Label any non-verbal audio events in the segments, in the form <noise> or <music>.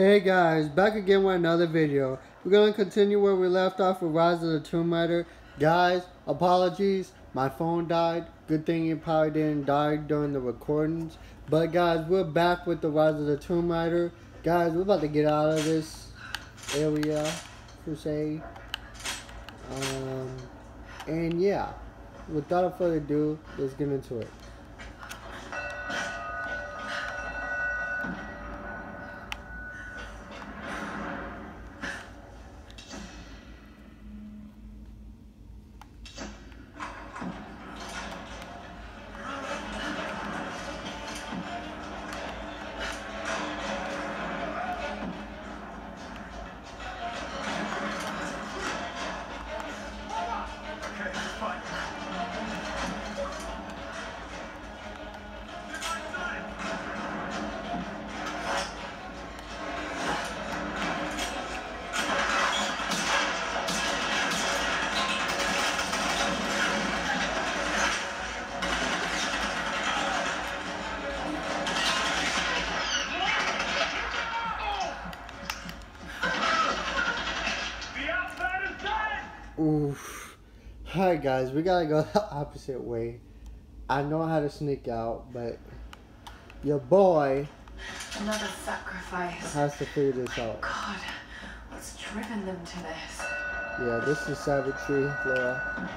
Hey guys, back again with another video. We're gonna continue where we left off with Rise of the Tomb Raider. Guys, apologies, my phone died. Good thing it probably didn't die during the recordings. But guys, we're back with the Rise of the Tomb Raider. Guys, we're about to get out of this area, per se. Um, and yeah, without further ado, let's get into it. Guys, we gotta go <laughs> the opposite way. I know how to sneak out, but your boy Another sacrifice. has to figure this oh out. God, what's driven them to this? Yeah, this is savagery, Laura.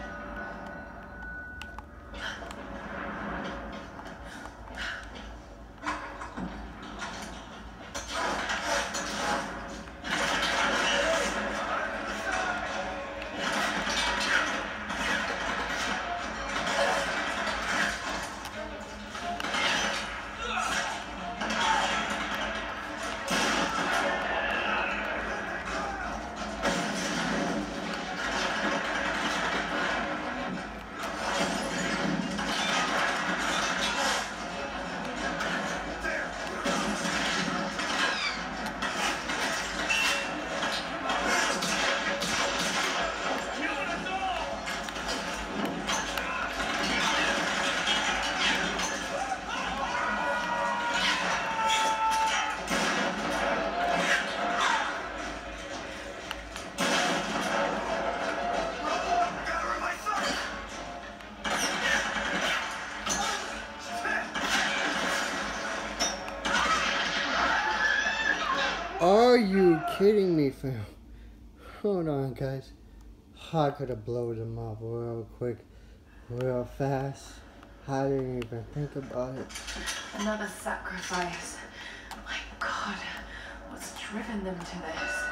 Are you kidding me, fam? Hold on, guys. I could have blown them up real quick, real fast. I didn't even think about it. Another sacrifice. My God, what's driven them to this?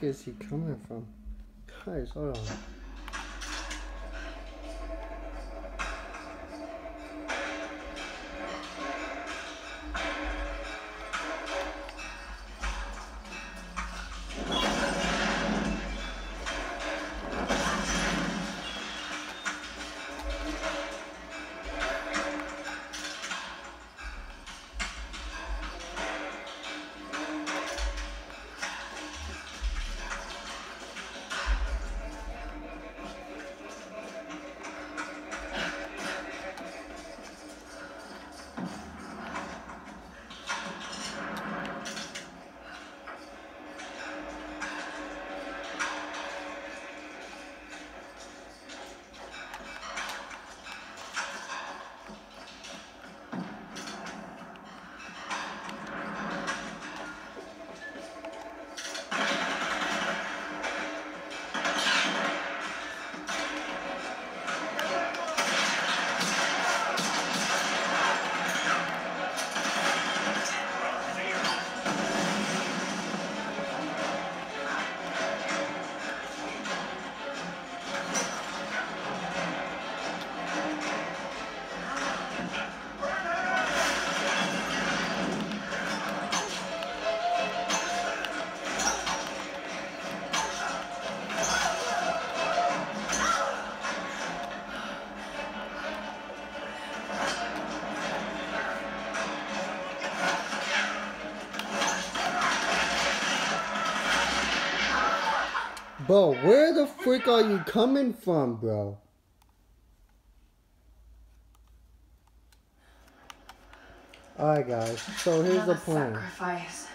Heck is he coming from? Guys, hold on. Bro, where the freak are you coming from, bro? Alright guys, so here's Another the plan. sacrifice.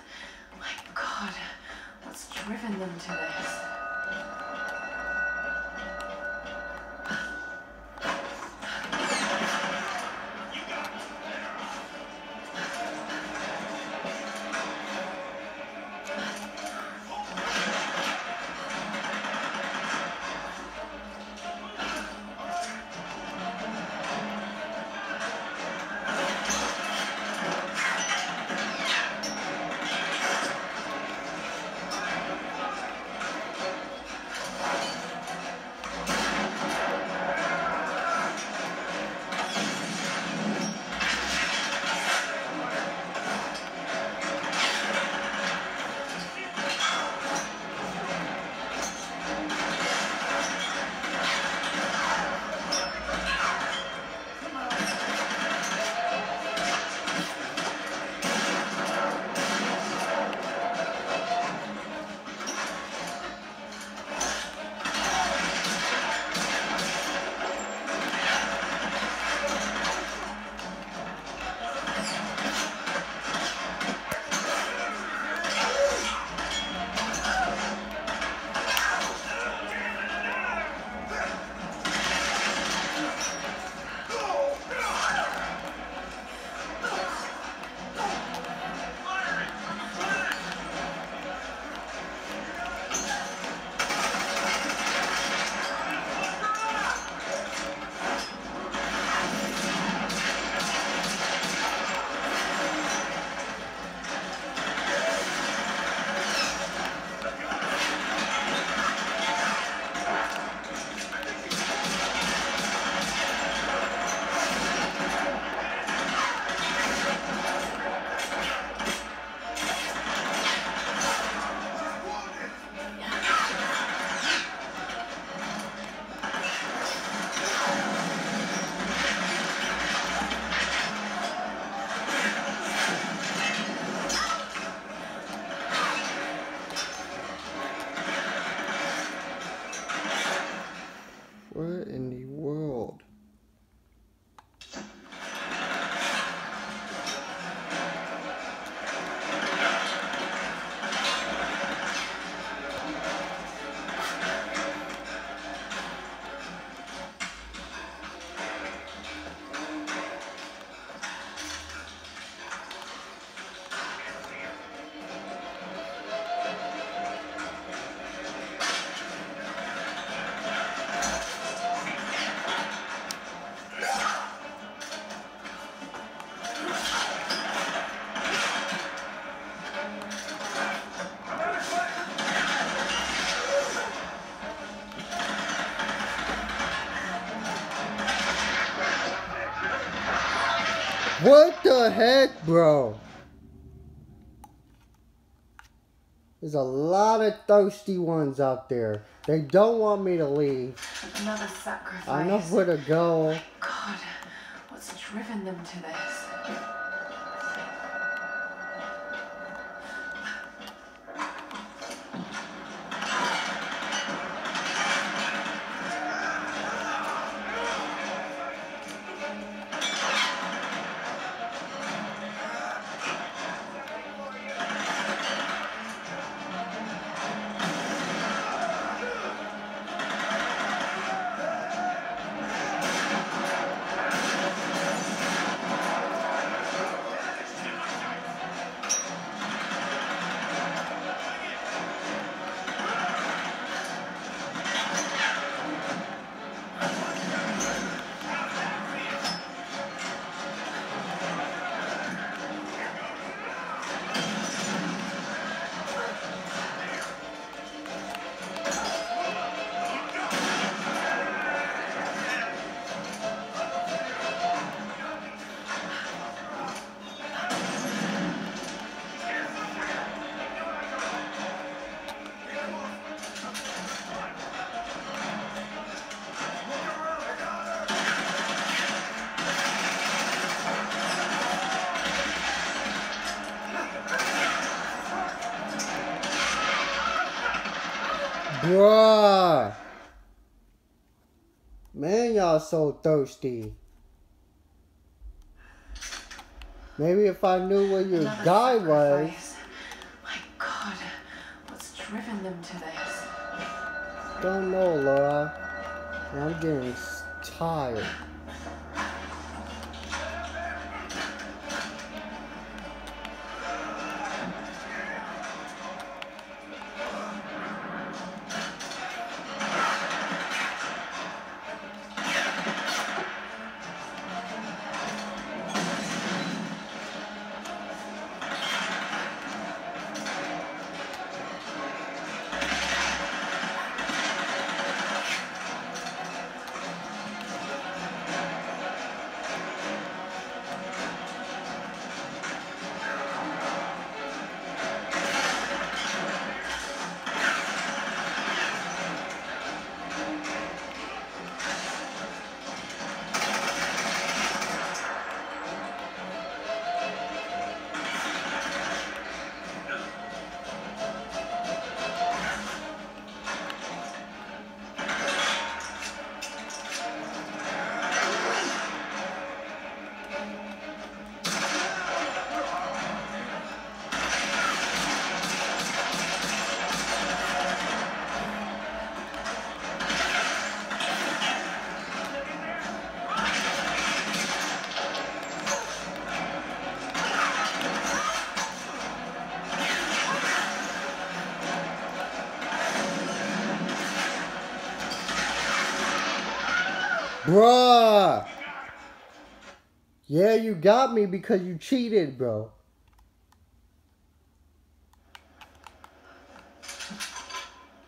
What the heck, bro? There's a lot of thirsty ones out there. They don't want me to leave. Another sacrifice. I know where to go. God, what's driven them to this? So thirsty. Maybe if I knew where your Another guy was. My God, what's driven them to this? Don't know, Laura. I'm getting tired. You got me because you cheated, bro.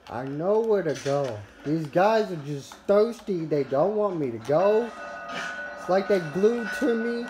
I know where to go. These guys are just thirsty. They don't want me to go. It's like they glued to me.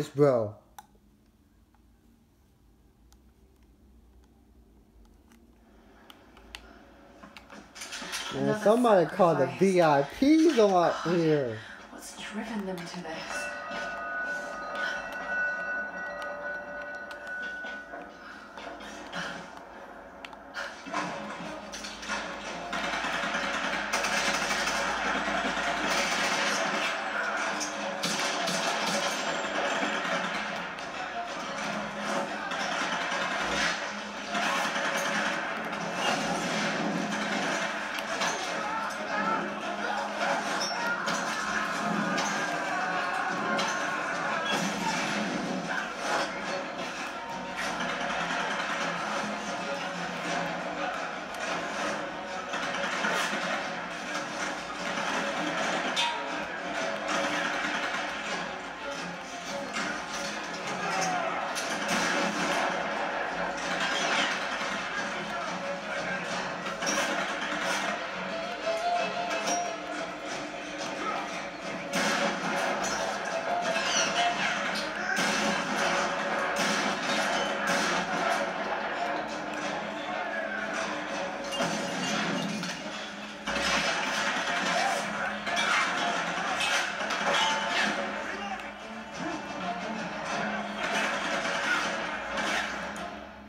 Serious, bro? Man, somebody called the. VIPs on here. What's driven them to this?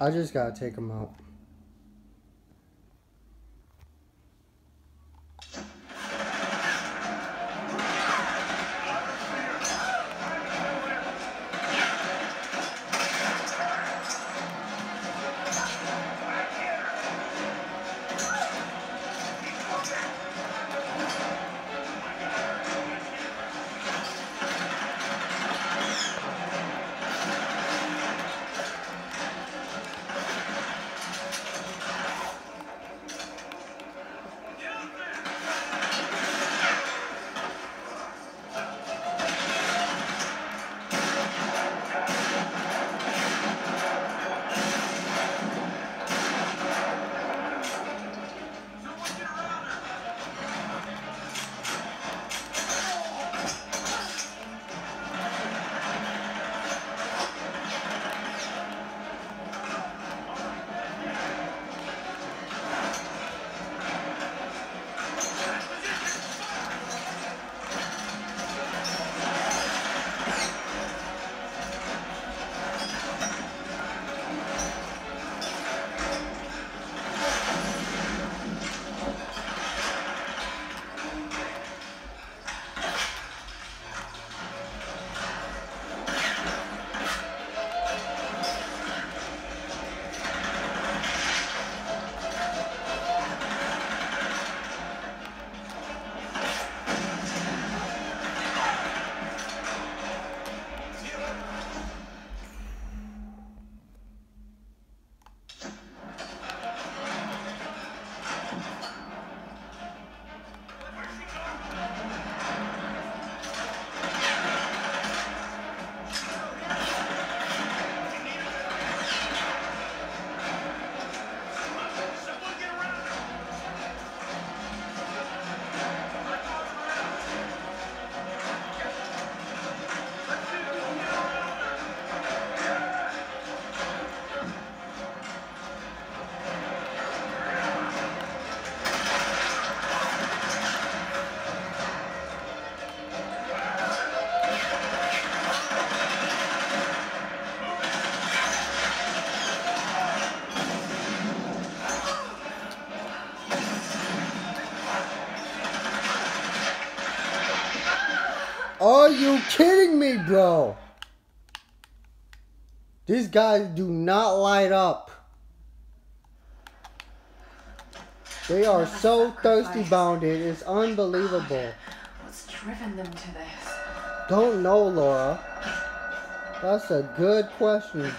I just gotta take them out. Kidding me, bro? These guys do not light up. They are so thirsty bounded. It's unbelievable. What's driven them to this? Don't know, Laura. That's a good question.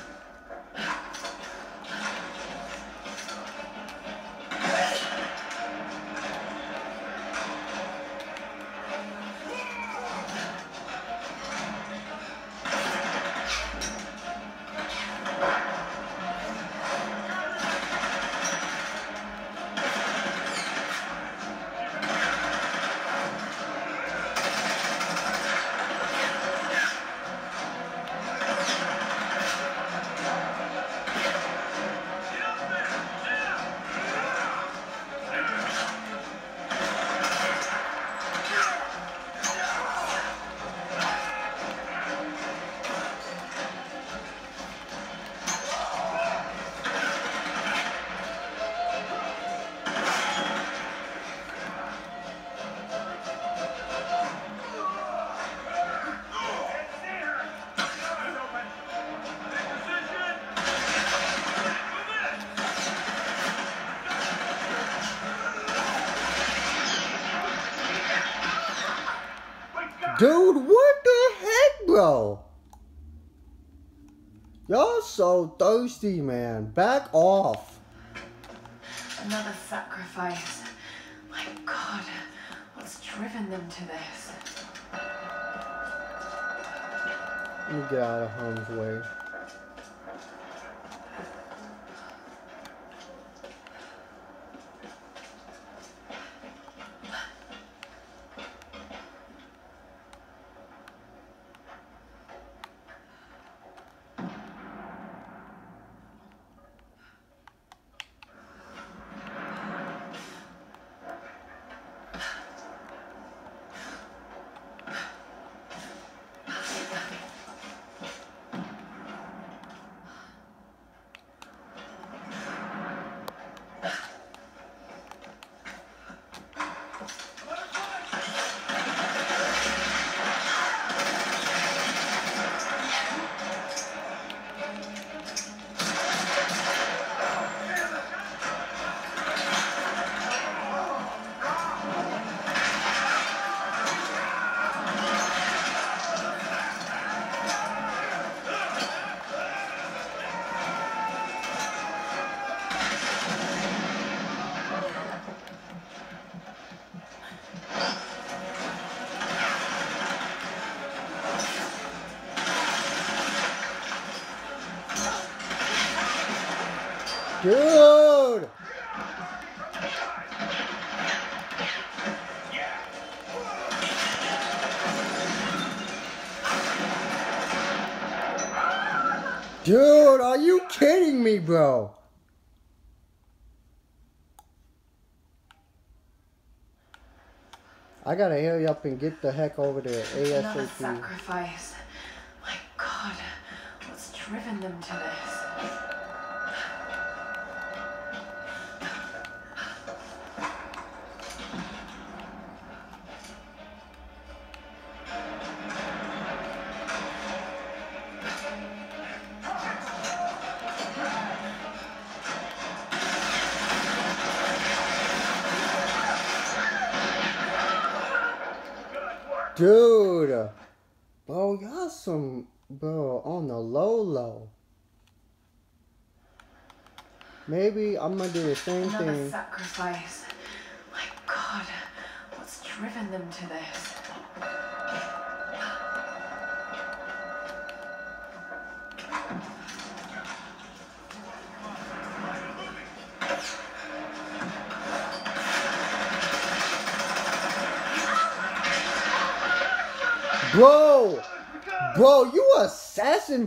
I gotta hurry up and get the heck over there Another ASAP. sacrifice.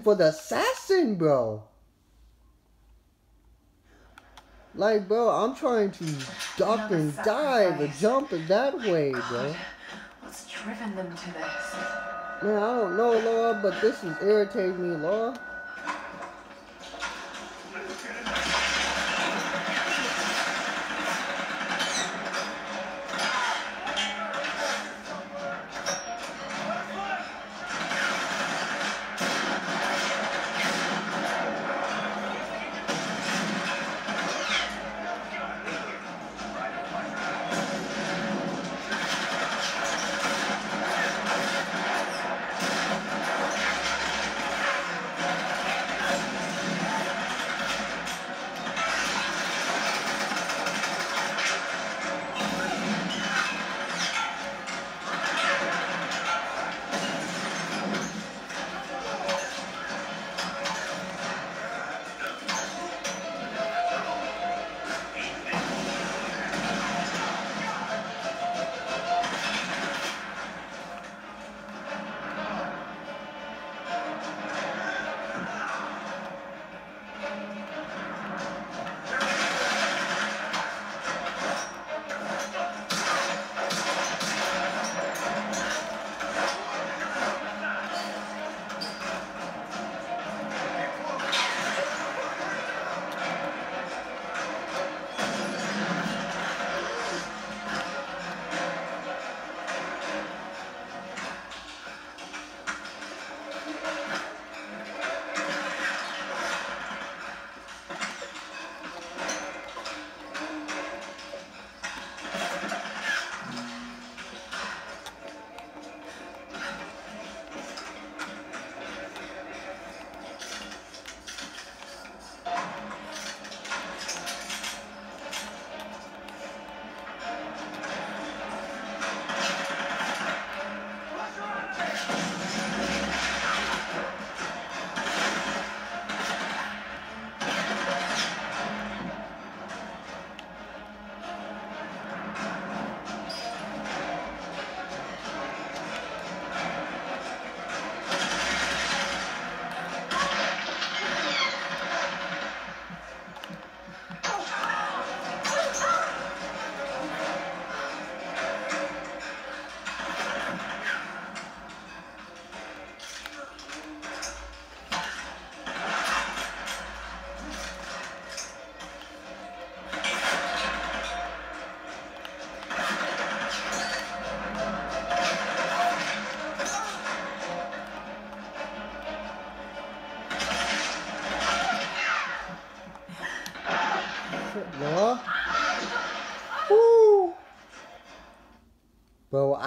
For the assassin, bro. Like, bro, I'm trying to duck Another and dive and jump that oh way, bro. What's driven them to this? Man, I don't know, Laura, but this is irritating me, Laura.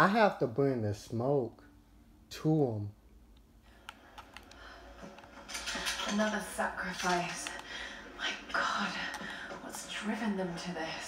I have to bring the smoke to them. Another sacrifice. My God, what's driven them to this?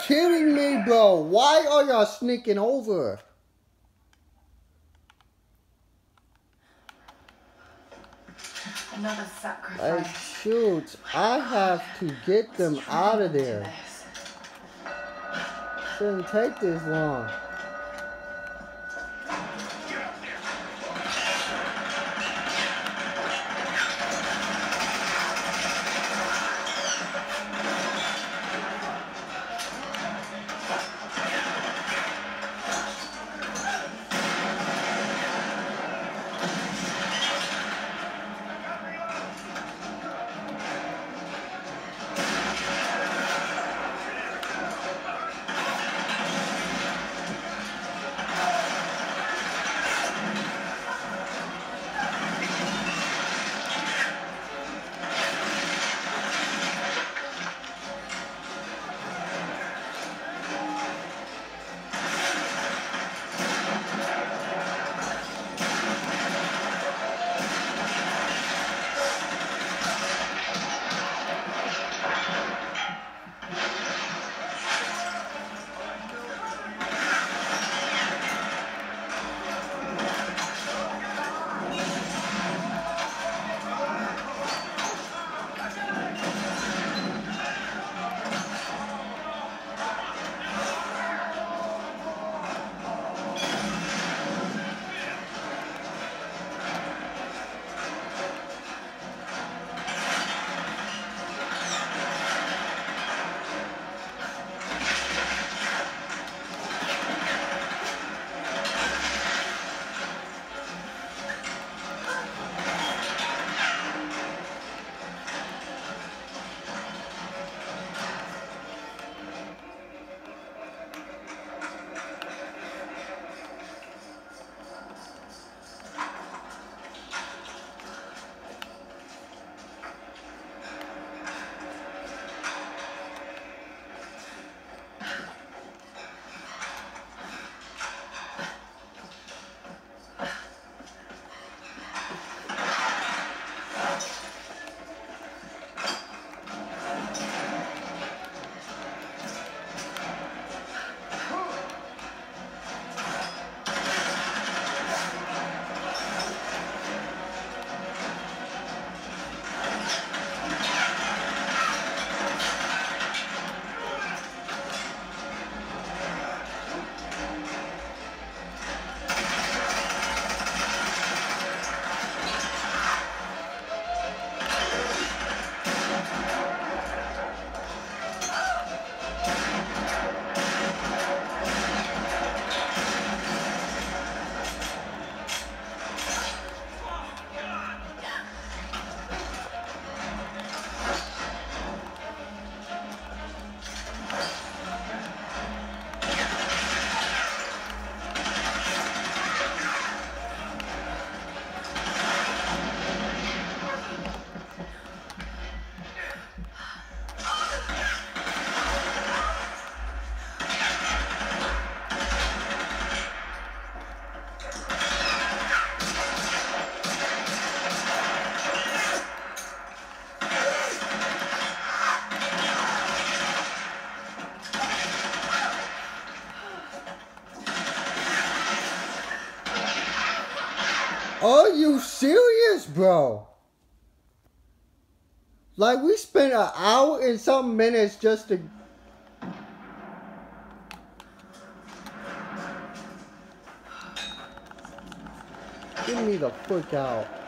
Kidding me, bro? Why are y'all sneaking over? Another Like, sacrifice. shoot, I have to get them out of driven them to there. Shouldn't take this long. You serious, bro? Like we spent an hour and some minutes just to Get me the fuck out.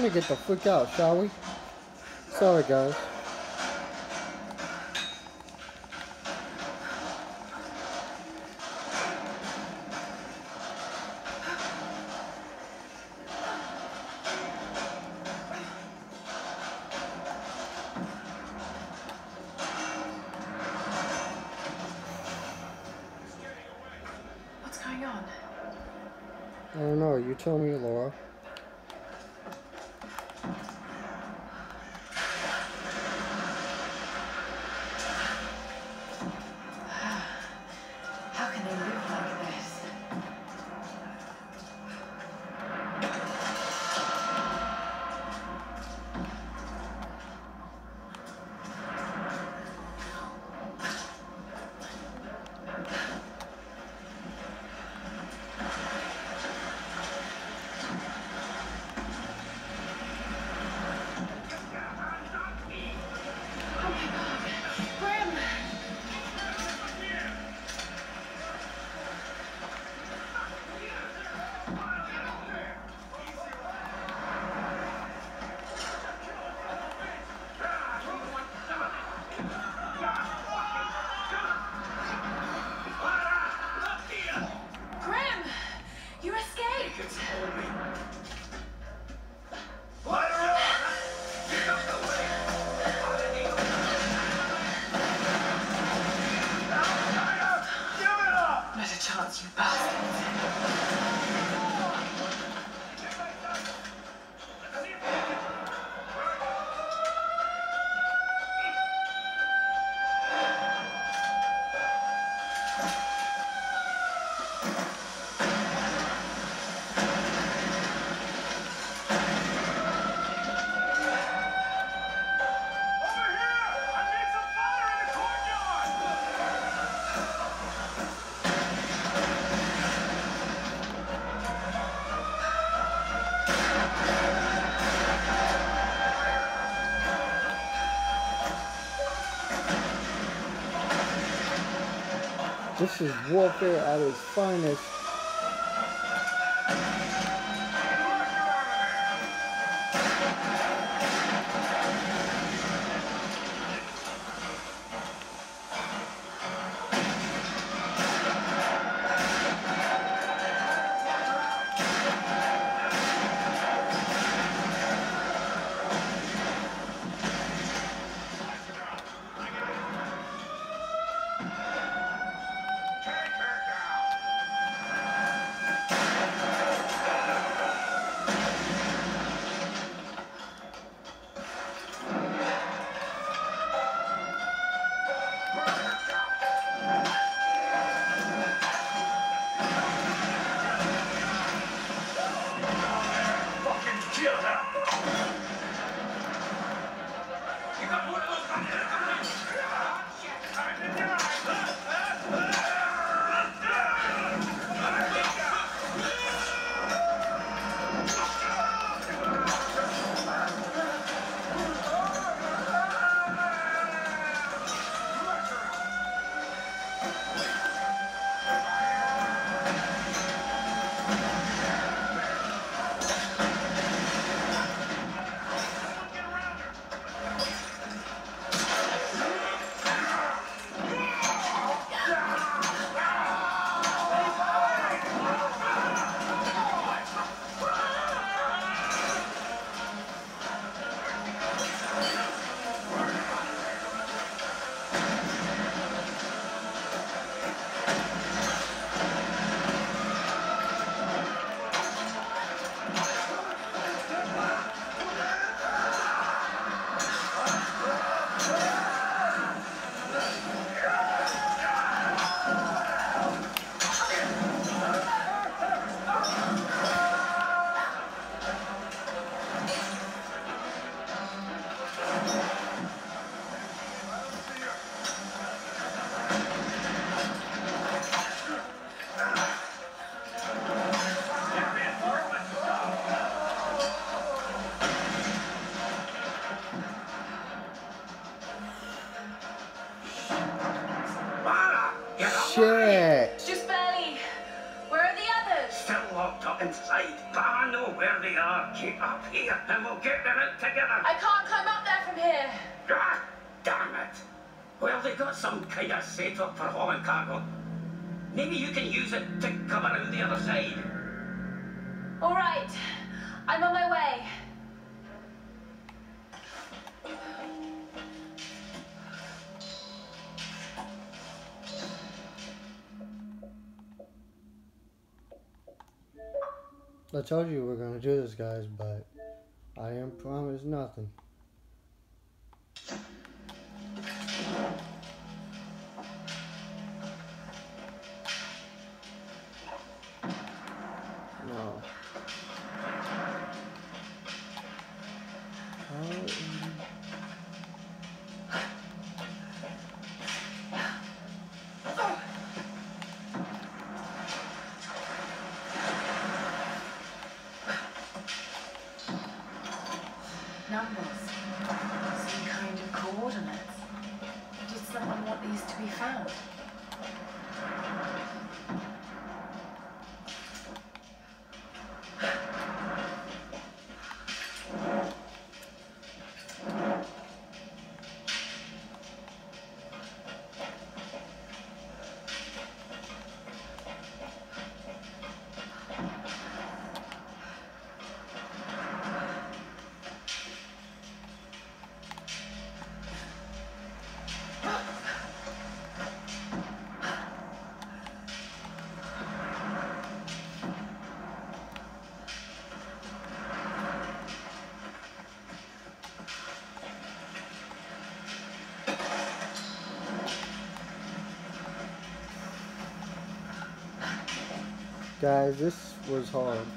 Let me get the fuck out, shall we? Sorry, guys. What's going on? I don't know. You tell me, Laura. This is warfare at its finest. I told you we are gonna do this, guys, but I didn't promise nothing. Guys, this was hard.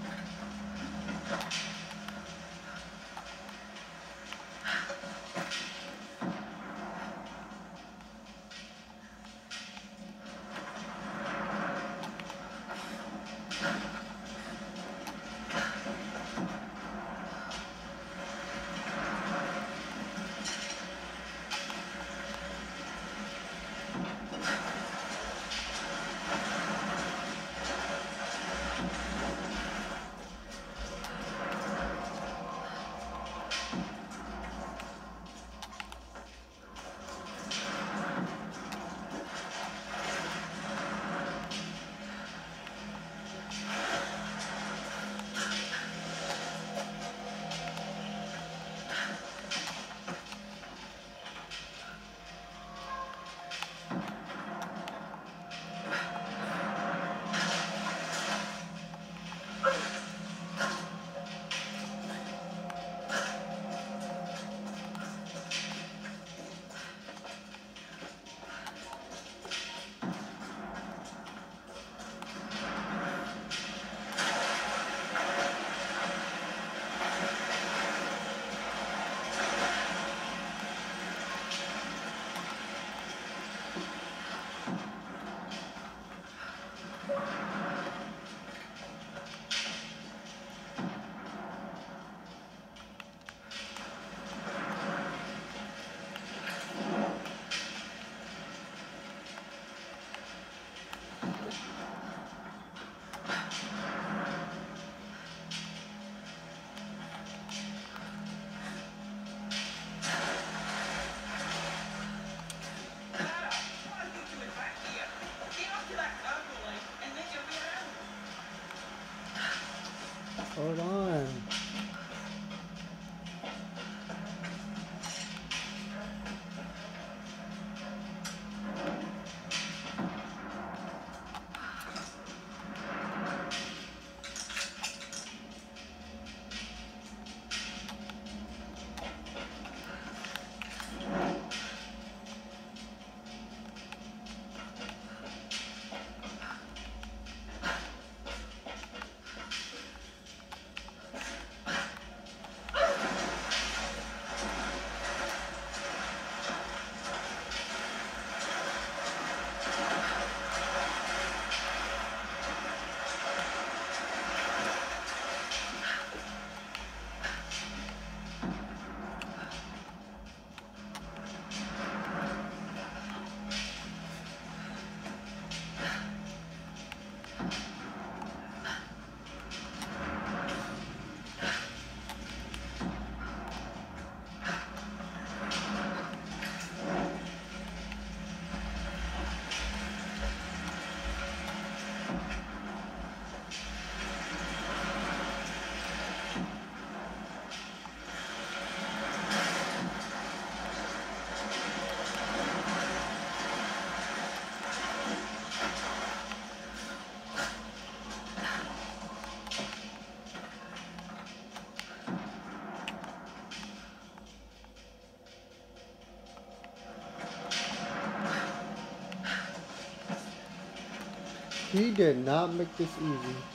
He did not make this easy.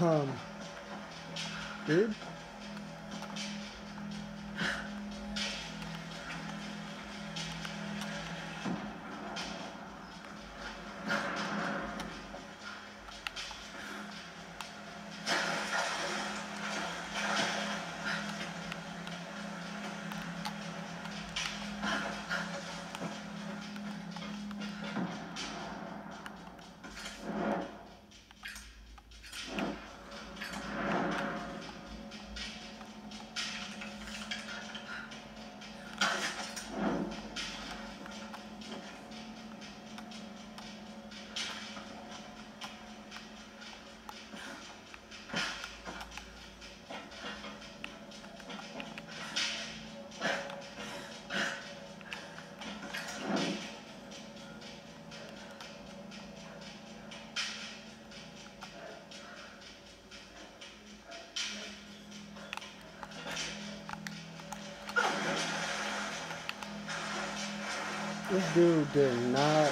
Um, dude. This dude did not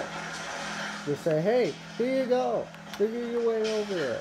just say, hey, here you go. Figure your way over there.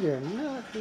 You did not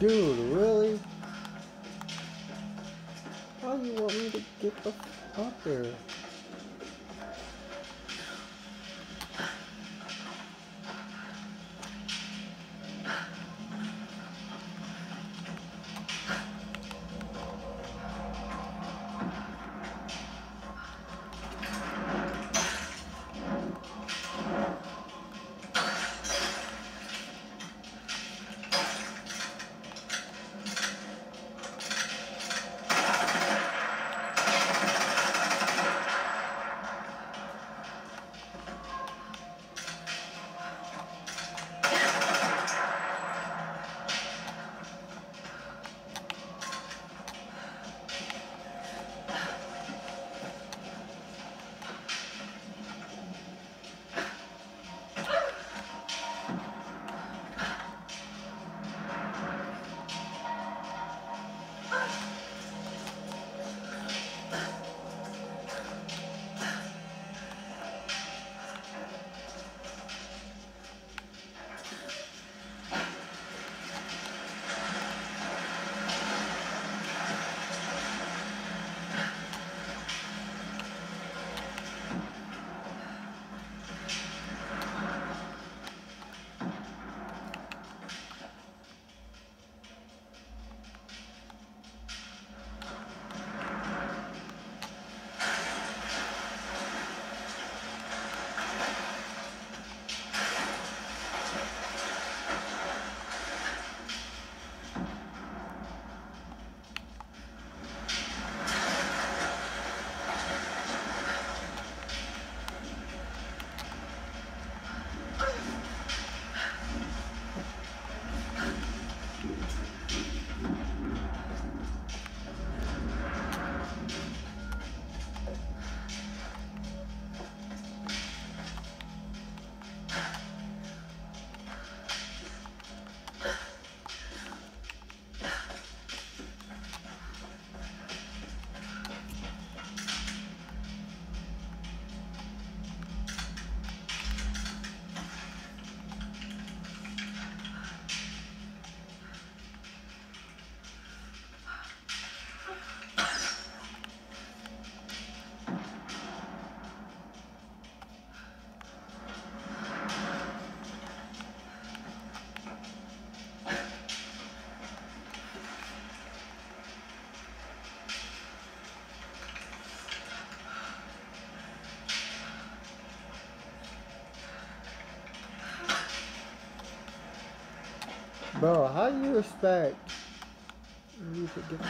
Dude, really? How do you want me to get the up there? Bro, how do you expect you to get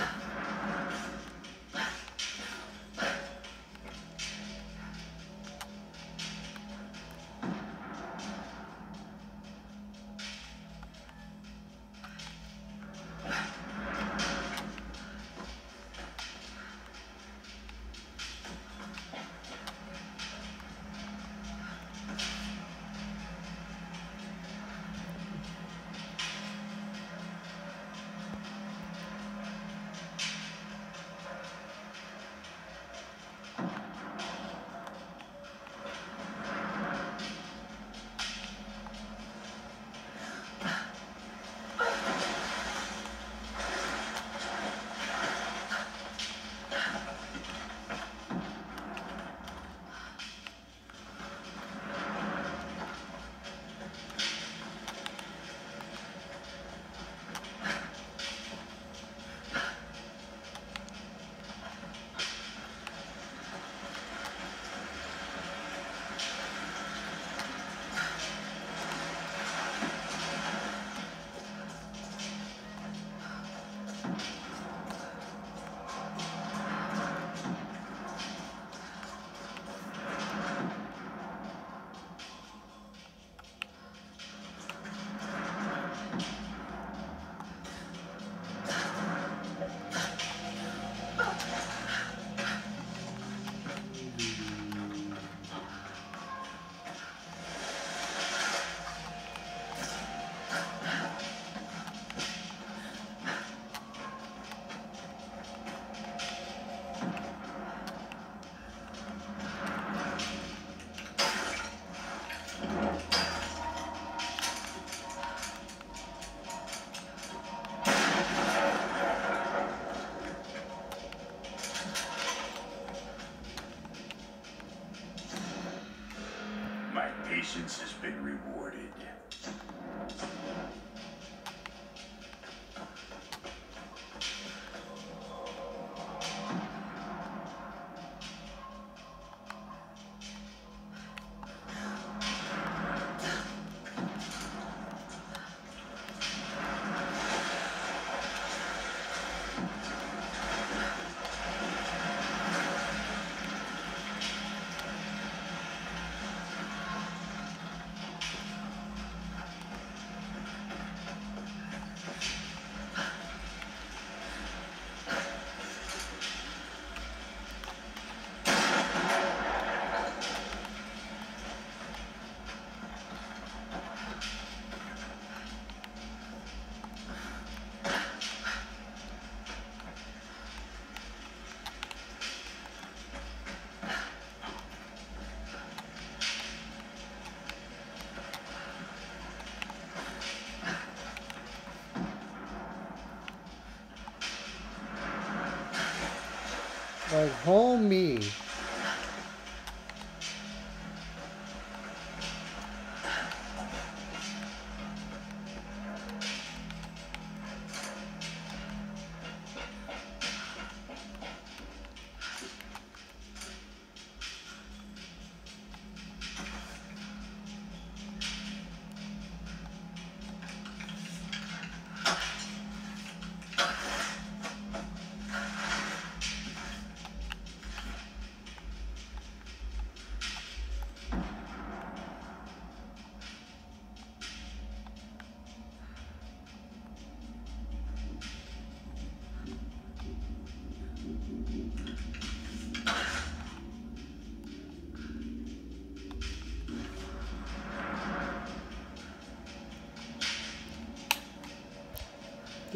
Like, homie.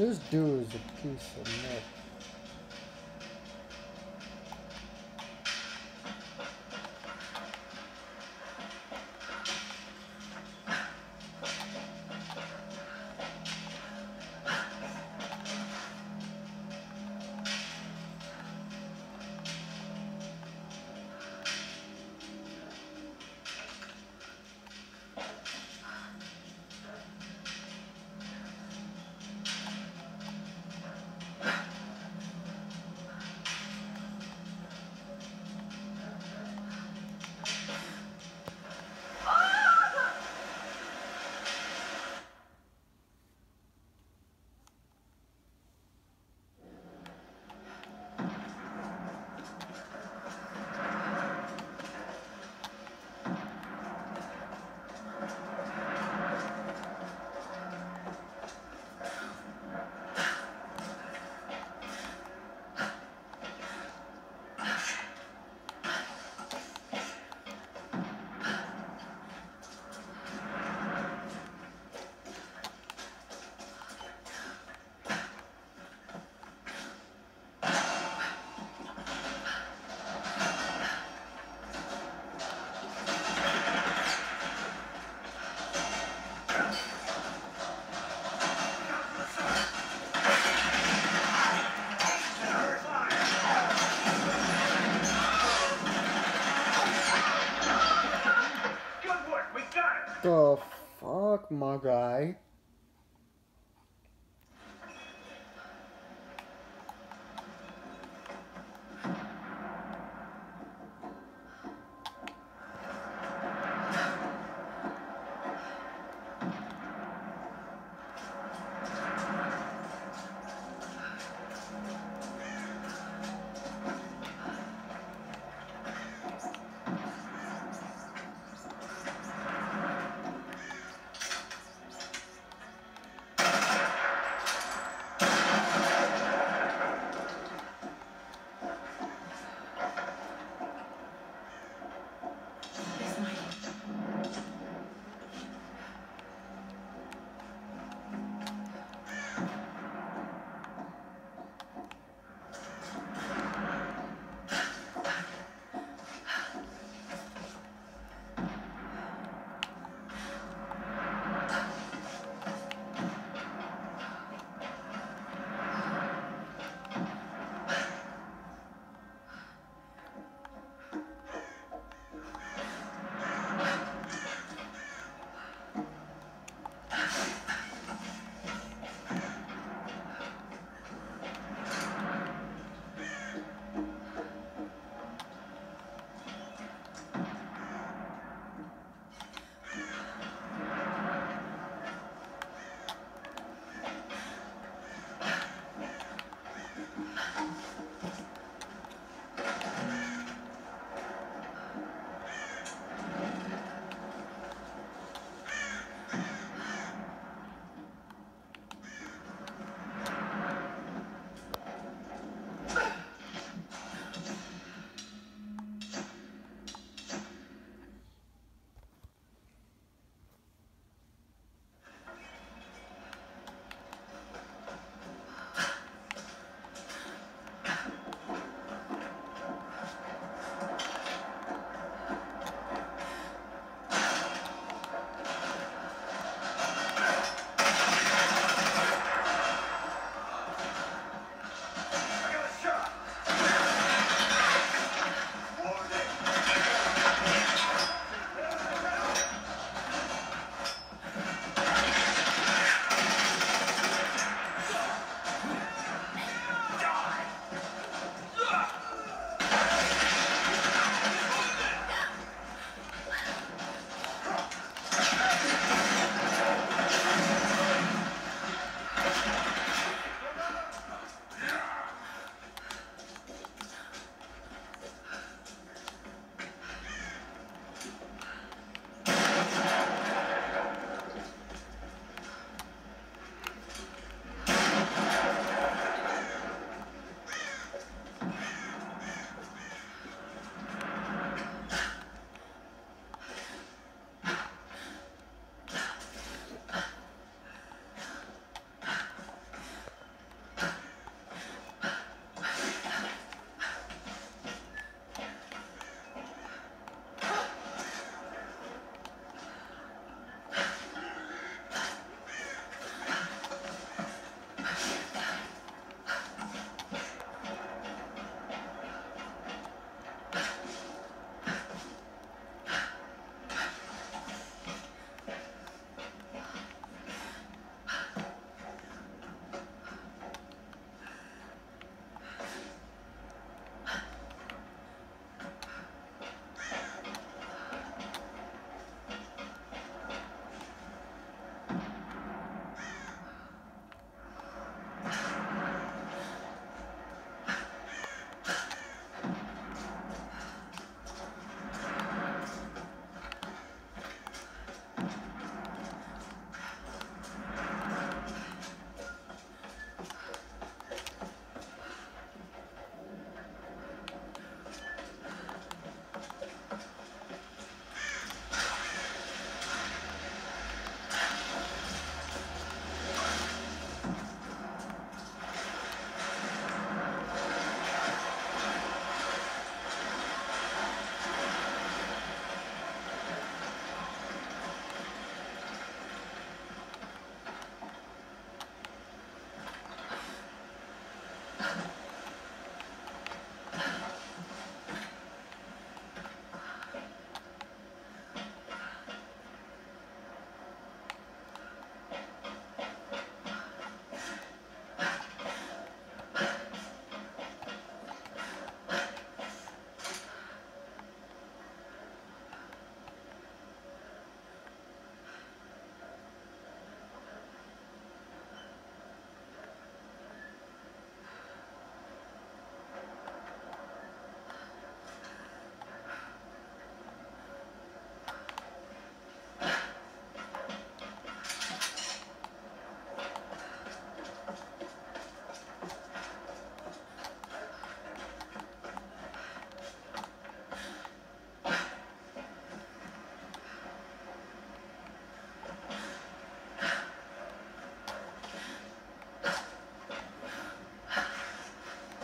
This dude is a piece of nut. My guy?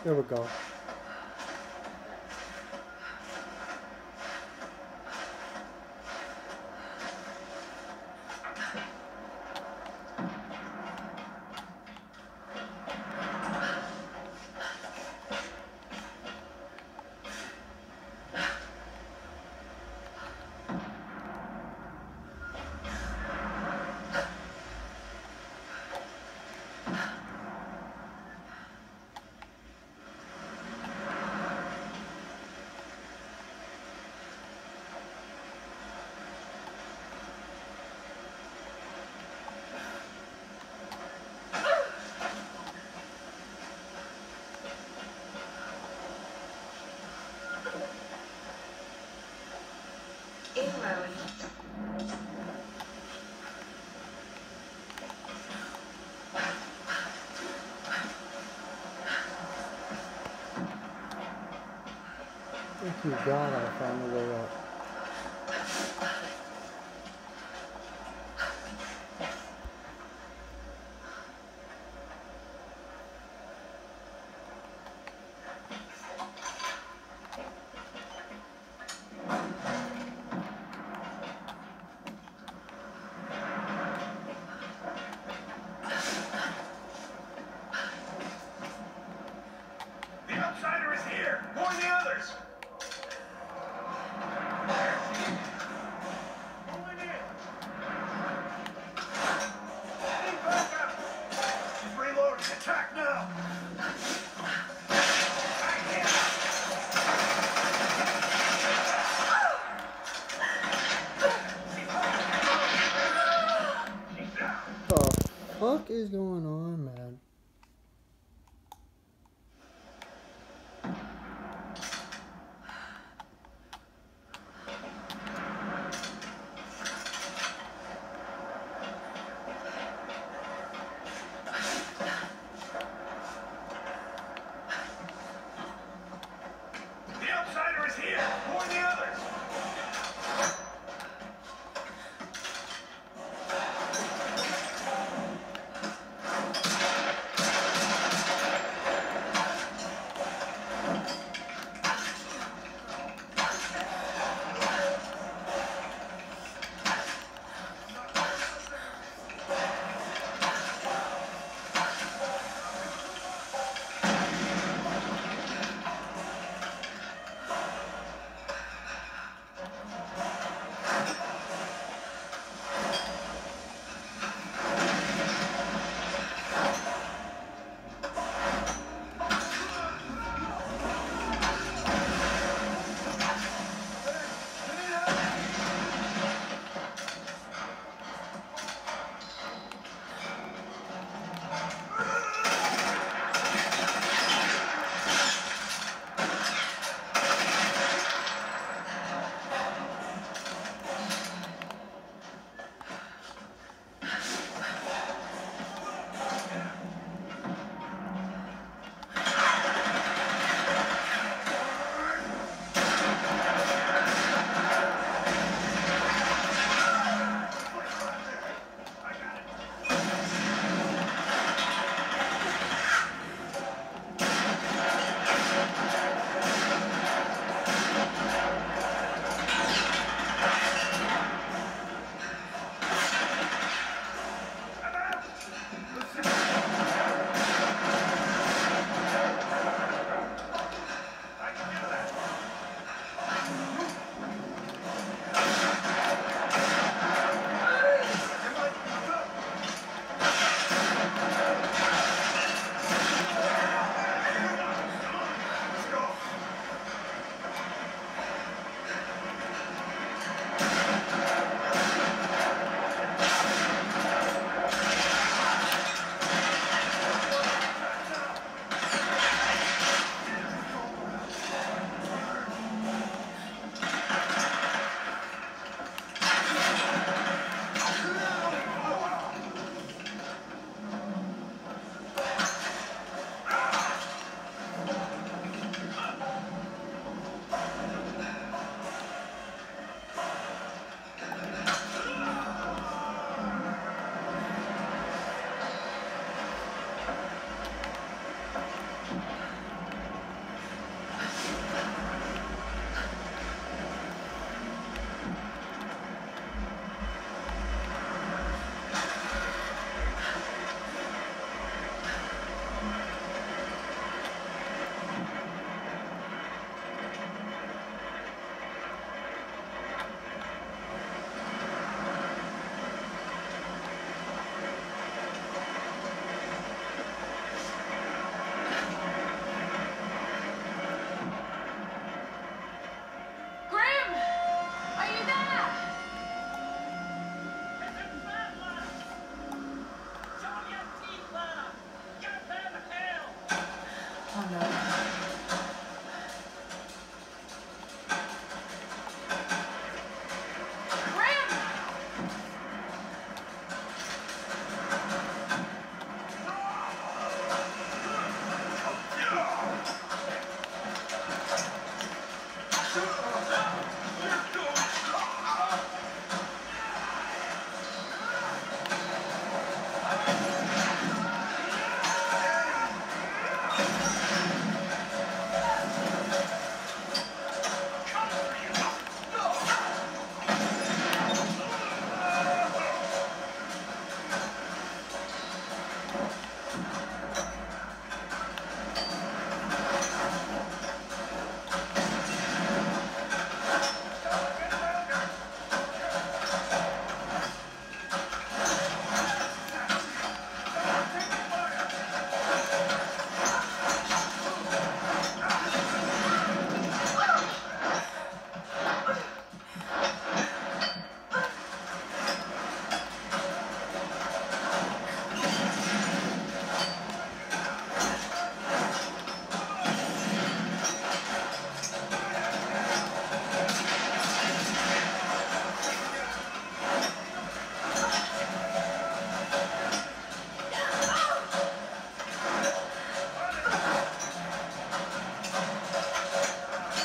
There we go. God, I found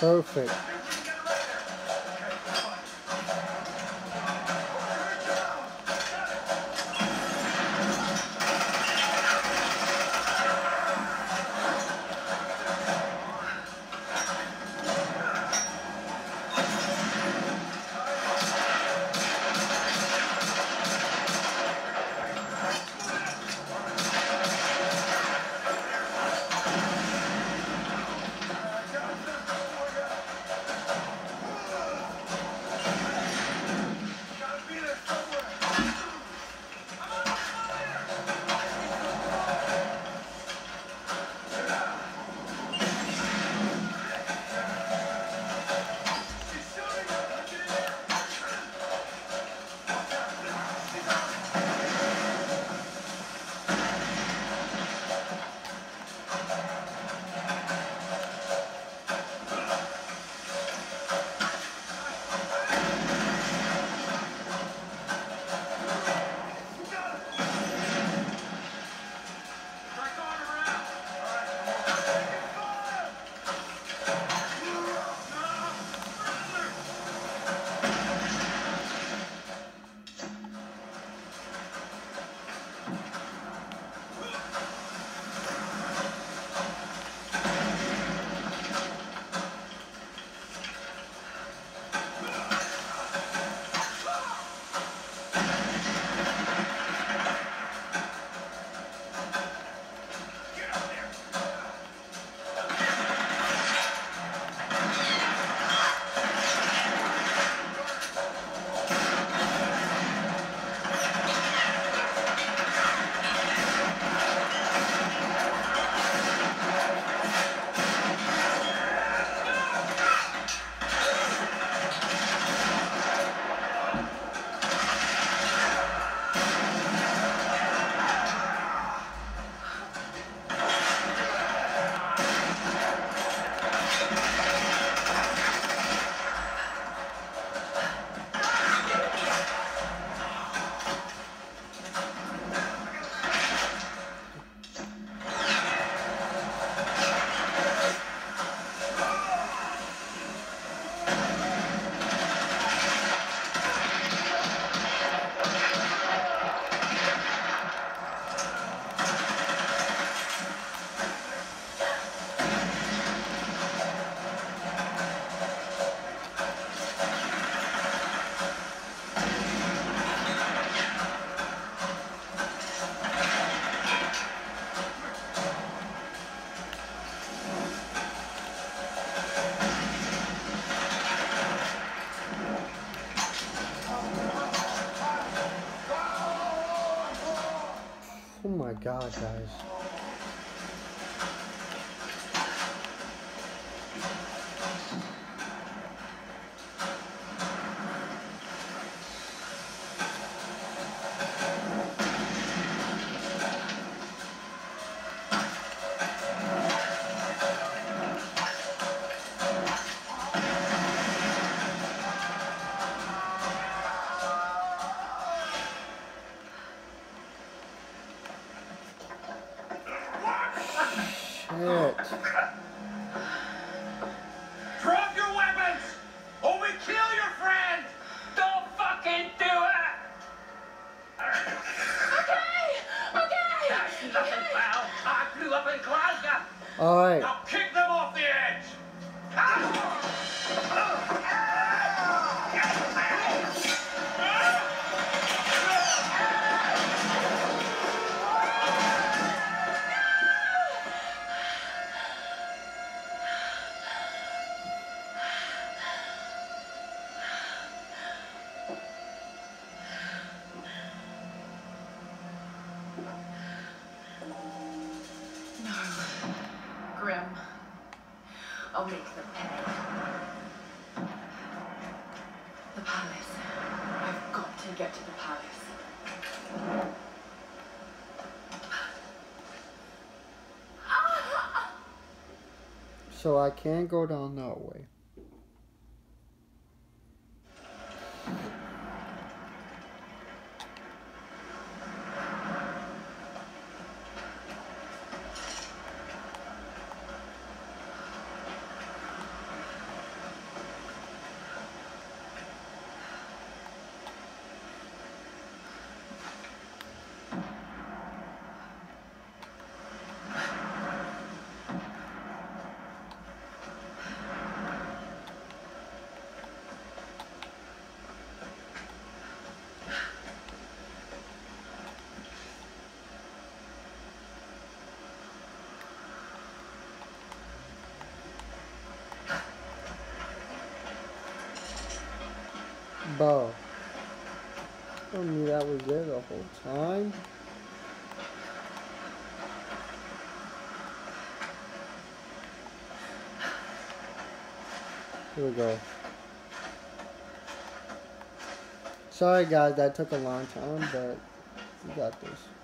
Perfect. God, guys. Palace. I've got to get to the palace. So I can't go down that way. Bo. I knew that was there the whole time. Here we go. Sorry guys, that took a long time, but we got this.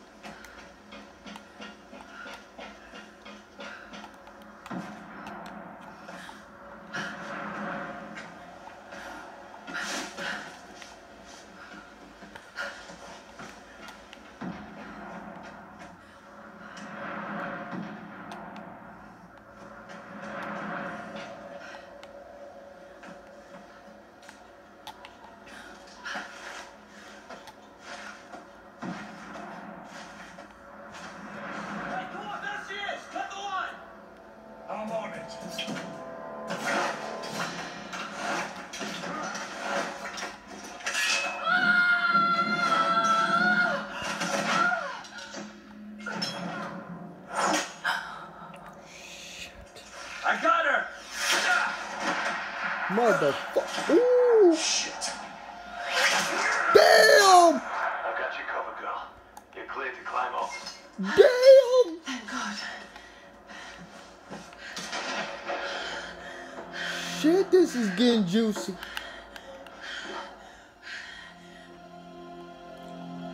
Juicy.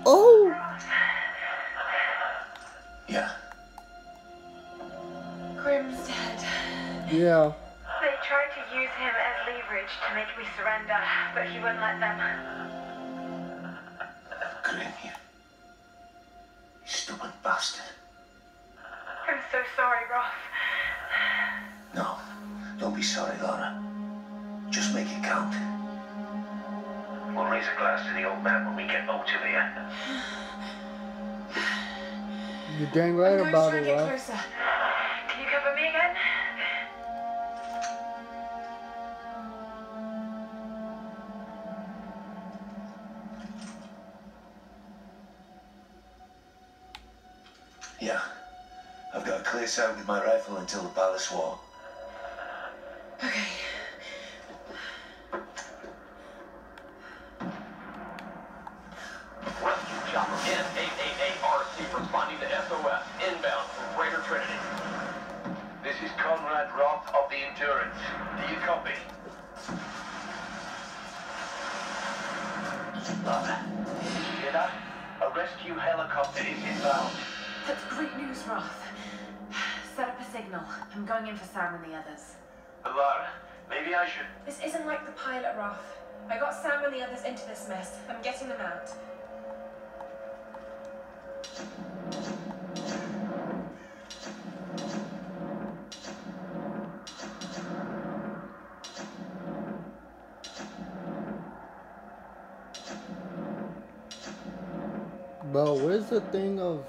Oh! Yeah. Grim's dead. Yeah. They tried to use him as leverage to make me surrender, but he wouldn't let them. Grim, you. You stupid bastard. I'm so sorry, Roth. No, don't be sorry, Lara. Just make it count. We'll raise a glass to the old man when we get out of here. You're dang right I'm going about to it, and get Rob. closer. Can you cover me again? Yeah. I've got a clear sight with my rifle until the palace wall. Others into this mess. I'm getting them out. Bro, where's the thing of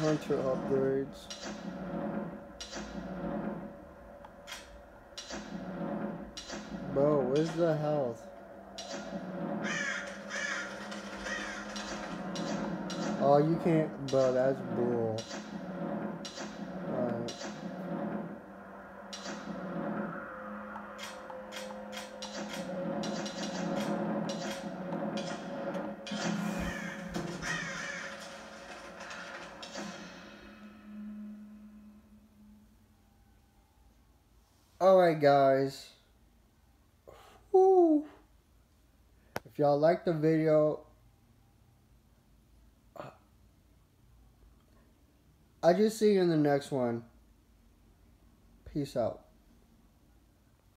Hunter upgrades? Where's the health? Oh, you can't, bro, that's bull. Alright. Alright, guys. Woo. If y'all like the video, I just see you in the next one. Peace out.